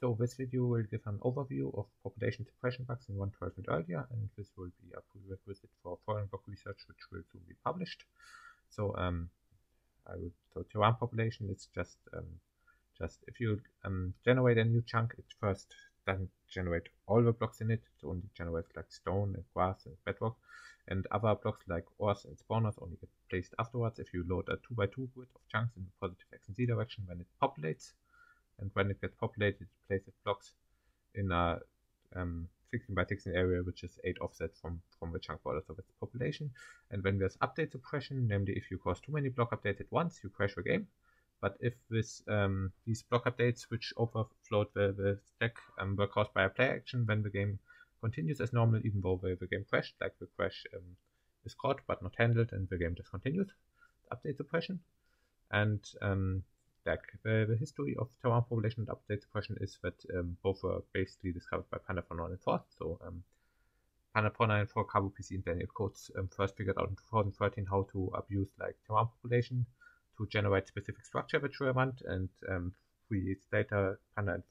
So this video will give an overview of population suppression bugs in 1.12 and earlier, and this will be a prerequisite for falling block research, which will soon be published. So, um, I will, so terrain population is just, um, just if you um, generate a new chunk, it first doesn't generate all the blocks in it. It only generates like stone and grass and bedrock, and other blocks like ores and spawners only get placed afterwards. If you load a 2x2 grid of chunks in the positive x and z direction when it populates, and when it gets populated, it places blocks in a um, 16 by 16 area, which is 8 offset from, from the chunk borders of its population. And when there's update suppression, namely if you cause too many block updates at once, you crash the game. But if this um, these block updates which overflowed the, the stack um, were caused by a player action, then the game continues as normal, even though the, the game crashed, like the crash um, is caught but not handled, and the game just continues. Update suppression. And um, the, the history of terrain population and update suppression is that um, both were basically discovered by Panda 49 and Forth. So um, Panda 49 for KaboPC and Daniel Kotes um, first figured out in 2013 how to abuse like terrain population to generate specific structure which we want, and um, three years later, Panda and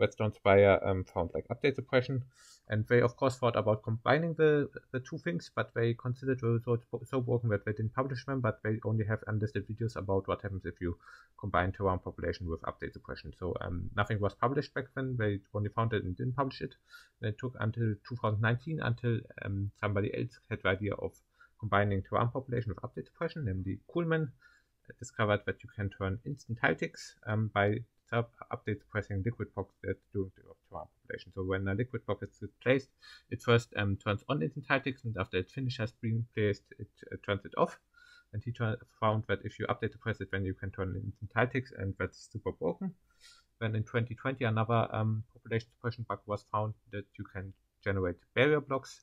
RedstoneSpire um, found like update suppression, and they of course thought about combining the the two things, but they considered the results so broken that they didn't publish them, but they only have unlisted videos about what happens if you combine terrain population with update suppression. So um, nothing was published back then. They only found it and didn't publish it. And it took until 2019 until um, somebody else had the idea of combining terrain population with update suppression, namely coolmann discovered that you can turn instant tile ticks um, by update pressing liquid blocks that do the terrain population. So when a liquid block is placed, it first um, turns on instant tile and after it finishes being placed, it uh, turns it off. And he found that if you update suppress it, then you can turn tile ticks, and that's super broken. Then in 2020, another um, population suppression bug was found that you can generate barrier blocks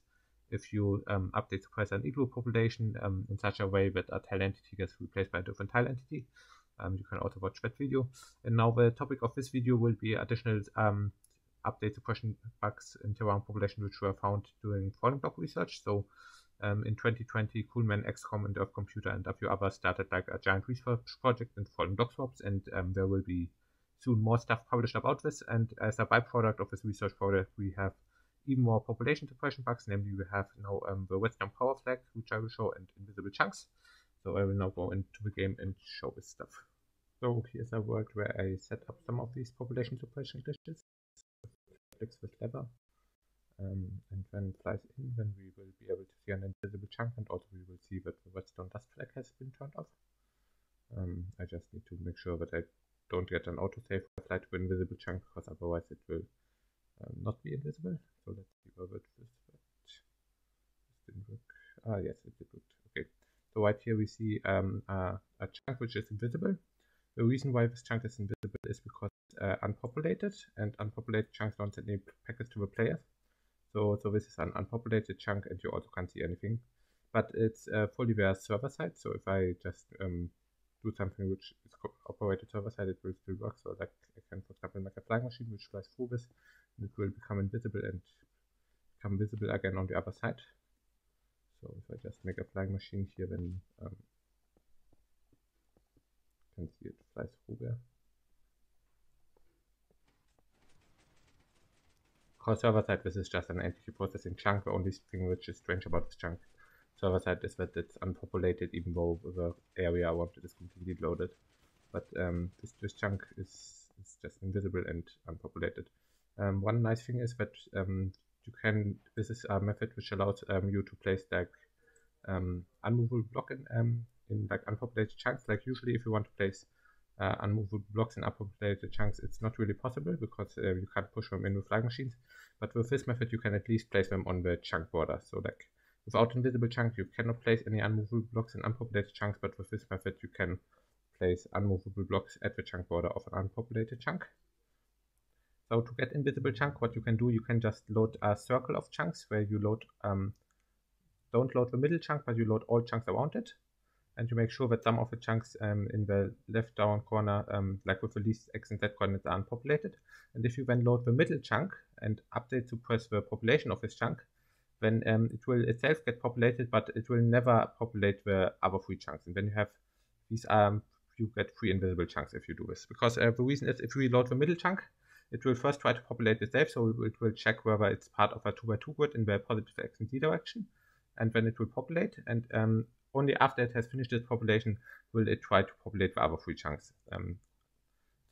if you um, update suppress an igloo population um, in such a way that a tile entity gets replaced by a different tile entity. Um, you can also watch that video. And now the topic of this video will be additional um, update suppression bugs in terrain population which were found during falling block research. So um, in 2020, coolmann, XCOM, and Earthcomputer and a few others started like a giant research project in falling block swaps, and there will be soon more stuff published about this. And as a byproduct of this research project, we have even more population suppression bugs, namely we have now um, the Redstone power flag, which I will show, and invisible chunks. So I will now go into the game and show this stuff. So here's a world where I set up some of these population suppression glitches. Clicks with lever. Um, and when it flies in, then we will be able to see an invisible chunk and also we will see that the redstone dust flag has been turned off. Um, I just need to make sure that I don't get an autosave fly to invisible chunk because otherwise it will um, not be invisible. So let's see whether it this didn't work. Ah, yes, it did work. Okay. So right here we see um, a chunk which is invisible. The reason why this chunk is invisible is because it's uh, unpopulated, and unpopulated chunks don't send any packets to the players. So, so this is an unpopulated chunk, and you also can't see anything. But it's uh, fully there server side. So if I just um, do something which is operated server side, it will still work. So like I can, for example, make a flying machine which flies through this, and it will become invisible and become visible again on the other side. So if I just make a flying machine here, then um, you can see it flies through there. Because server side, this is just an entity processing chunk. The only thing which is strange about this chunk server side is that it's unpopulated, even though the area I wanted is completely loaded. But um, this, this chunk is, is just invisible and unpopulated. Um, one nice thing is that um, you can, this is a method which allows um, you to place like um, unmovable block in, um, in like unpopulated chunks. Like usually if you want to place uh, unmovable blocks in unpopulated chunks, it's not really possible because uh, you can't push them in with flying machines. But with this method, you can at least place them on the chunk border. So like without invisible chunk, you cannot place any unmovable blocks in unpopulated chunks, but with this method, you can place unmovable blocks at the chunk border of an unpopulated chunk. So to get invisible chunk, what you can do, you can just load a circle of chunks where you load, um, don't load the middle chunk, but you load all chunks around it. And you make sure that some of the chunks um, in the left down corner, um, like with the least x and z coordinates, are unpopulated. And if you then load the middle chunk and update to press the population of this chunk, then um, it will itself get populated, but it will never populate the other three chunks. And then you have these, um, you get three invisible chunks if you do this. Because uh, the reason is if we load the middle chunk, it will first try to populate itself, so it will check whether it's part of a 2 by 2 grid in the positive x and z direction, and then it will populate, and um, only after it has finished its population will it try to populate the other three chunks. Um,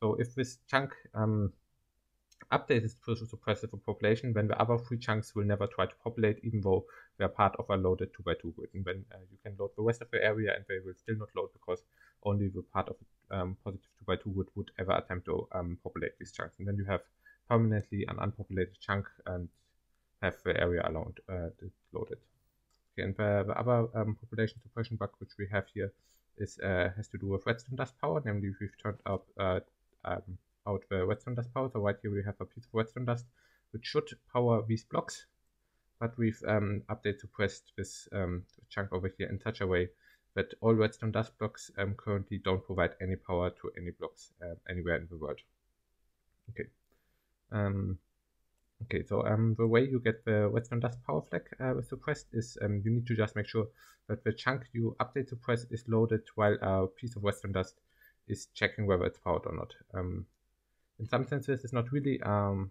so if this chunk um, update is suppressive for population, then the other three chunks will never try to populate, even though they are part of a loaded 2 by 2 grid. And then uh, you can load the rest of the area and they will still not load because only the part of um, positive 2 by 2 grid would ever attempt to um, populate these chunks. And then you have permanently an unpopulated chunk and have the area allowed uh, loaded. And the, the other um, population suppression bug which we have here is uh, has to do with redstone dust power. Namely, we've turned up uh, um, out the redstone dust power. So right here we have a piece of redstone dust which should power these blocks, but we've um, update suppressed this um, chunk over here in such a way that all redstone dust blocks um, currently don't provide any power to any blocks uh, anywhere in the world. Okay. Um, okay, so um, the way you get the redstone dust power flag uh, suppressed is um, you need to just make sure that the chunk you update suppress is loaded while a piece of redstone dust is checking whether it's powered or not. Um, in some sense, this is not really um,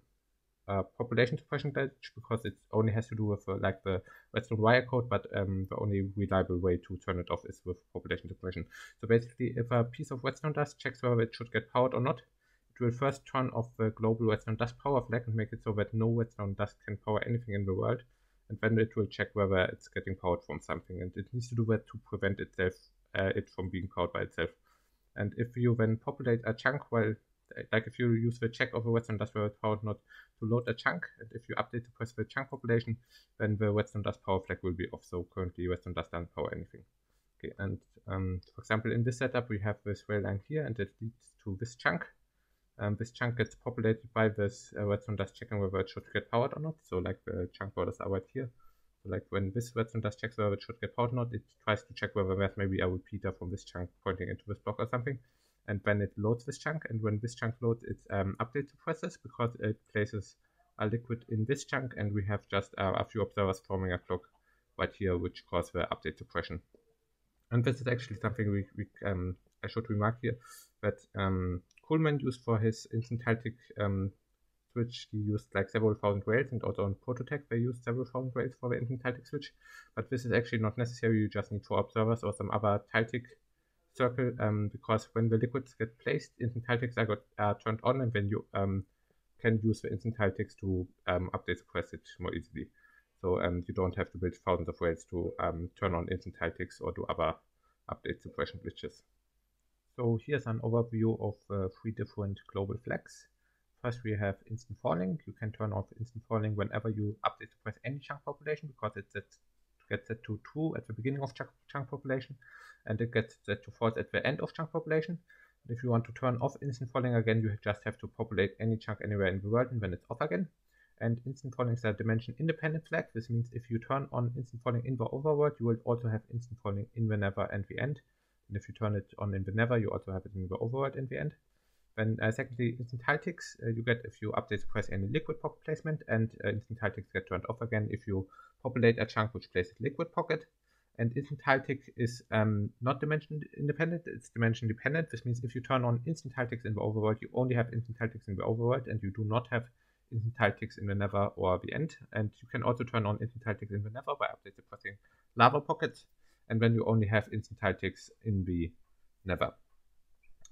a population suppression glitch because it only has to do with uh, like the redstone wire code, but um, the only reliable way to turn it off is with population suppression. So basically, if a piece of redstone dust checks whether it should get powered or not, it will first turn off the global redstone dust power flag and make it so that no redstone dust can power anything in the world. And then it will check whether it's getting powered from something, and it needs to do that to prevent itself uh, it from being powered by itself. And if you then populate a chunk while like if you use the check of a redstone dust power node to load a chunk, and if you update the press the chunk population, then the redstone dust power flag will be off. So currently redstone dust doesn't power anything. Okay, and um, for example, in this setup, we have this rail line here, and it leads to this chunk. Um, this chunk gets populated by this uh, redstone dust checking whether it should get powered or not. So like the chunk borders are right here. So like when this redstone dust checks whether it should get powered or not, it tries to check whether there's maybe a repeater from this chunk pointing into this block or something and when it loads this chunk and when this chunk loads it um, updates the process because it places a liquid in this chunk and we have just uh, a few observers forming a clock right here which cause the update suppression and this is actually something we, we um, I should remark here that um, coolmann used for his instant tile tick um, switch he used like several thousand rails and also on Prototech they used several thousand rails for the instant tile tick switch but this is actually not necessary you just need four observers or some other tile tick circle um, because when the liquids get placed, instant tile ticks are got, uh, turned on and then you um, can use the instant tile ticks to um, update suppress it more easily. So um, you don't have to build thousands of rails to um, turn on instant tile ticks or do other update suppression glitches. So here's an overview of uh, three different global flags. First we have instant falling. You can turn off instant falling whenever you update suppress any chunk population because it's gets set to true at the beginning of chunk, chunk population and it gets set to false at the end of chunk population. And if you want to turn off instant falling again, you just have to populate any chunk anywhere in the world and then it's off again. And instant falling is a dimension independent flag. This means if you turn on instant falling in the overworld, you will also have instant falling in the Nether and the end. And if you turn it on in the Nether, you also have it in the overworld in the end. Then uh, secondly, instant tile ticks uh, you get if you update suppress any liquid pocket placement, and uh, instant tile ticks get turned off again if you populate a chunk which places liquid pocket. And instant tile tick is um, not dimension independent, it's dimension dependent. This means if you turn on instant tile ticks in the overworld, you only have instant tile ticks in the overworld and you do not have instant tile ticks in the Nether or the end. And you can also turn on instant tile ticks in the Nether by updating suppressing lava pockets. And then you only have tile ticks in the Nether.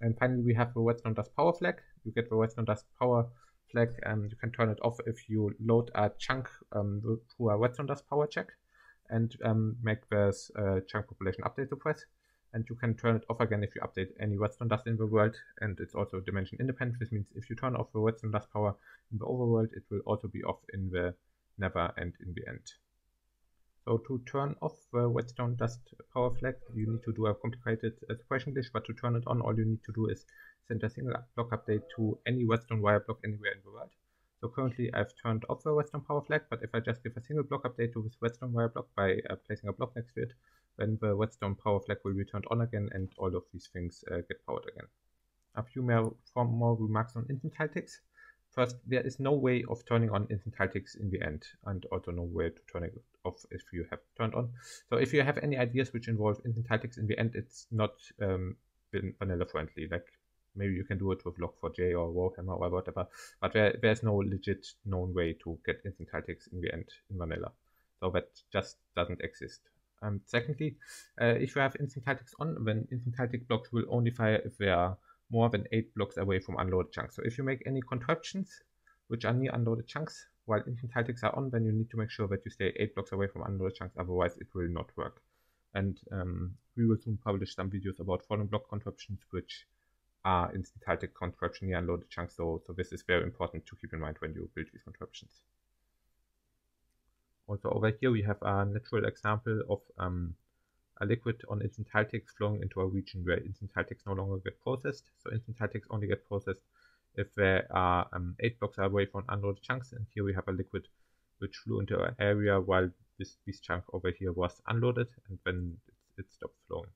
And finally, we have the redstone dust power flag. You get the redstone dust power flag and you can turn it off if you load a chunk um, through a redstone dust power check and um, make this uh, chunk population update suppress. And you can turn it off again if you update any redstone dust in the world. And it's also dimension independent. This means if you turn off the redstone dust power in the overworld, it will also be off in the Nether and in the end. So to turn off the redstone dust power flag, you need to do a complicated uh, suppression glitch, but to turn it on, all you need to do is send a single block update to any redstone wire block anywhere in the world. So currently I've turned off the redstone power flag, but if I just give a single block update to this redstone wire block by uh, placing a block next to it, then the redstone power flag will be turned on again and all of these things uh, get powered again. A few more, more remarks on instant tile ticks. First, there is no way of turning on instant tile ticks in the end, and also no way to turn it off if you have turned on. So if you have any ideas which involve instant tile ticks in the end, it's not um, vanilla friendly. Like maybe you can do it with Log4j or Warhammer or whatever, but there, there's no legit known way to get instant tile ticks in the end in vanilla. So that just doesn't exist. Um, secondly, uh, if you have instant tile ticks on, then instant tile tick blocks will only fire if they are more than 8 blocks away from unloaded chunks. So if you make any contraptions which are near unloaded chunks while ticks are on, then you need to make sure that you stay 8 blocks away from unloaded chunks, otherwise it will not work. And um, we will soon publish some videos about falling block contraptions which are instant tile tick contraption near unloaded chunks. So, so this is very important to keep in mind when you build these contraptions. Also over here we have a natural example of um, a liquid on instant ticks flowing into a region where instant ticks no longer get processed. So instant ticks only get processed if there are um, 8 blocks away from unloaded chunks. And here we have a liquid which flew into an area while this, this chunk over here was unloaded and then it, it stopped flowing.